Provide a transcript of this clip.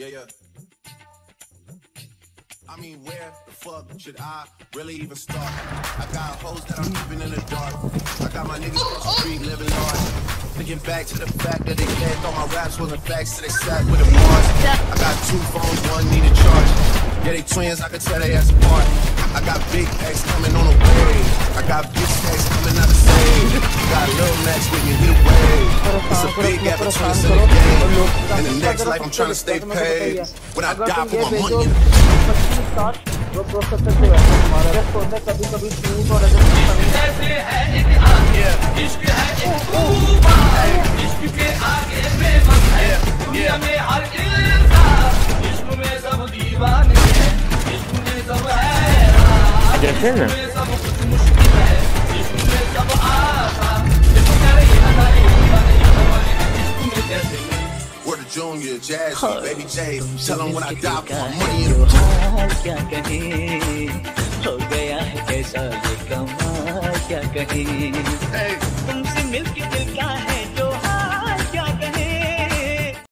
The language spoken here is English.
Yeah, yeah. I mean, where the fuck should I really even start? I got hoes that I'm keeping in the dark. I got my niggas across the street living large. Thinking back to the fact that they can't throw my raps wasn't facts, so they sat with the Mars. I got two phones, one need a charge. Yeah, they twins, I can tell they ass apart. I got big X coming on the way. I got big stacks coming out of save. Got Lil Max with me. It's a big gap between us and the game. In the next life, I'm trying to stay paid. When I die, put my money in the machine start वो processor से वैसे हमारा just होता है कभी कभी smooth और अगर कभी कैसे है इतिहास इश्क है एक तूफान इश्क Jr., Jazzy, oh, Baby J. Tell them when I die for my money in the Hey.